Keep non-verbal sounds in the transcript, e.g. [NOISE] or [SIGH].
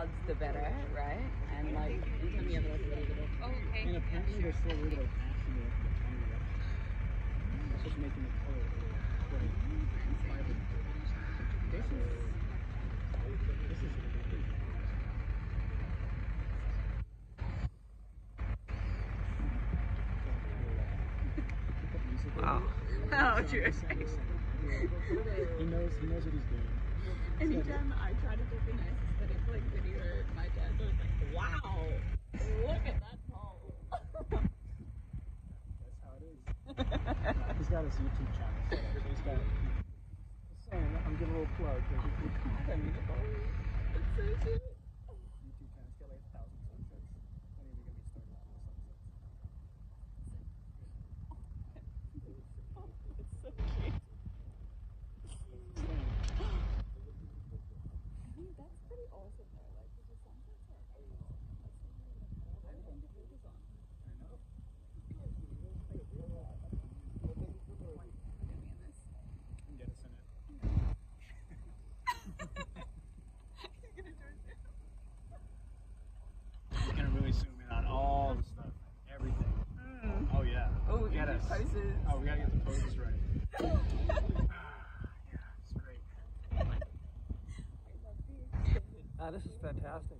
clouds, the better, right? And like, anytime you have like a little bit of. Oh, okay. And apparently there's still a little bit of action there from the time of the That's just making the color bright and. This is this is Wow. Oh, [LAUGHS] true. He knows he knows what he's doing. Anytime I try to take he's got his YouTube channel. So he's got saying, I'm giving a little plug. yes. poses. Oh, we gotta get the poses right. [LAUGHS] Ah, [LAUGHS] ah, this is fantastic.